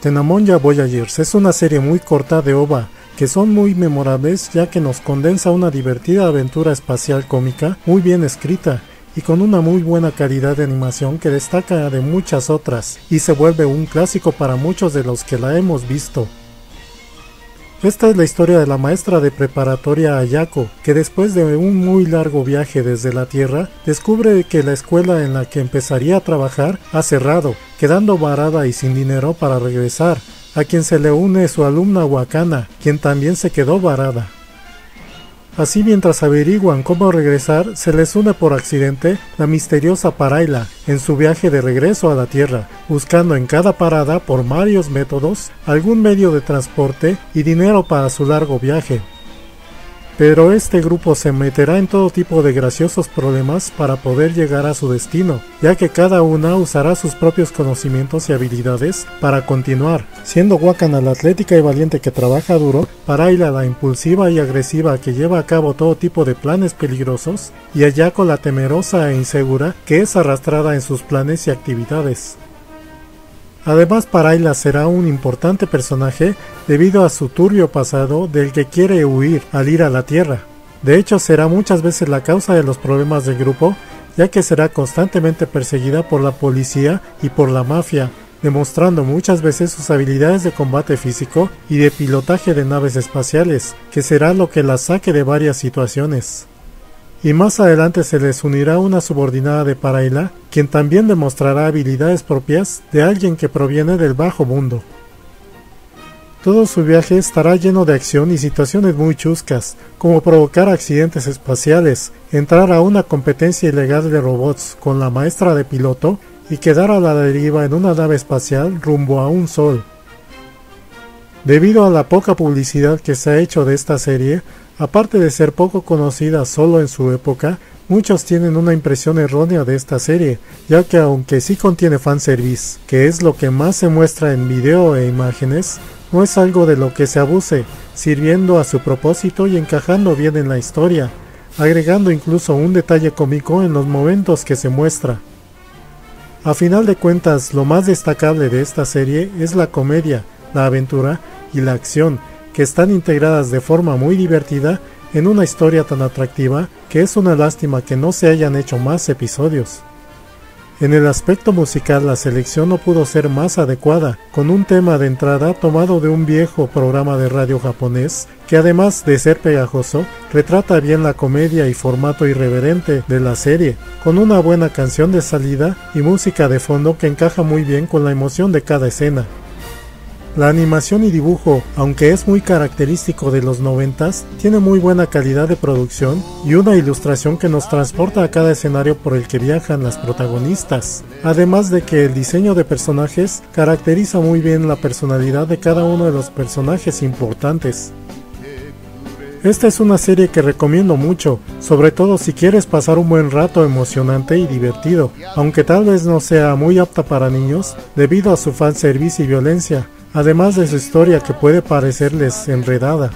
Tenamonja Voyagers es una serie muy corta de OVA que son muy memorables ya que nos condensa una divertida aventura espacial cómica muy bien escrita y con una muy buena calidad de animación que destaca de muchas otras y se vuelve un clásico para muchos de los que la hemos visto. Esta es la historia de la maestra de preparatoria Ayako, que después de un muy largo viaje desde la Tierra, descubre que la escuela en la que empezaría a trabajar ha cerrado, quedando varada y sin dinero para regresar, a quien se le une su alumna Wakana, quien también se quedó varada. Así mientras averiguan cómo regresar, se les une por accidente la misteriosa Paraila en su viaje de regreso a la Tierra, buscando en cada parada por varios métodos algún medio de transporte y dinero para su largo viaje. Pero este grupo se meterá en todo tipo de graciosos problemas para poder llegar a su destino, ya que cada una usará sus propios conocimientos y habilidades para continuar, siendo Wakana la atlética y valiente que trabaja duro, Paraila la impulsiva y agresiva que lleva a cabo todo tipo de planes peligrosos, y Ayako la temerosa e insegura que es arrastrada en sus planes y actividades. Además, Paraila será un importante personaje debido a su turbio pasado del que quiere huir al ir a la Tierra. De hecho, será muchas veces la causa de los problemas del grupo, ya que será constantemente perseguida por la policía y por la mafia, demostrando muchas veces sus habilidades de combate físico y de pilotaje de naves espaciales, que será lo que la saque de varias situaciones y más adelante se les unirá una subordinada de Paraila, quien también demostrará habilidades propias de alguien que proviene del bajo mundo. Todo su viaje estará lleno de acción y situaciones muy chuscas, como provocar accidentes espaciales, entrar a una competencia ilegal de robots con la maestra de piloto y quedar a la deriva en una nave espacial rumbo a un sol. Debido a la poca publicidad que se ha hecho de esta serie, Aparte de ser poco conocida solo en su época, muchos tienen una impresión errónea de esta serie, ya que aunque sí contiene fanservice, que es lo que más se muestra en video e imágenes, no es algo de lo que se abuse, sirviendo a su propósito y encajando bien en la historia, agregando incluso un detalle cómico en los momentos que se muestra. A final de cuentas, lo más destacable de esta serie es la comedia, la aventura y la acción, que están integradas de forma muy divertida en una historia tan atractiva que es una lástima que no se hayan hecho más episodios. En el aspecto musical la selección no pudo ser más adecuada, con un tema de entrada tomado de un viejo programa de radio japonés que además de ser pegajoso, retrata bien la comedia y formato irreverente de la serie, con una buena canción de salida y música de fondo que encaja muy bien con la emoción de cada escena. La animación y dibujo, aunque es muy característico de los noventas, tiene muy buena calidad de producción y una ilustración que nos transporta a cada escenario por el que viajan las protagonistas, además de que el diseño de personajes caracteriza muy bien la personalidad de cada uno de los personajes importantes. Esta es una serie que recomiendo mucho, sobre todo si quieres pasar un buen rato emocionante y divertido, aunque tal vez no sea muy apta para niños debido a su fanservice y violencia, además de su historia que puede parecerles enredada.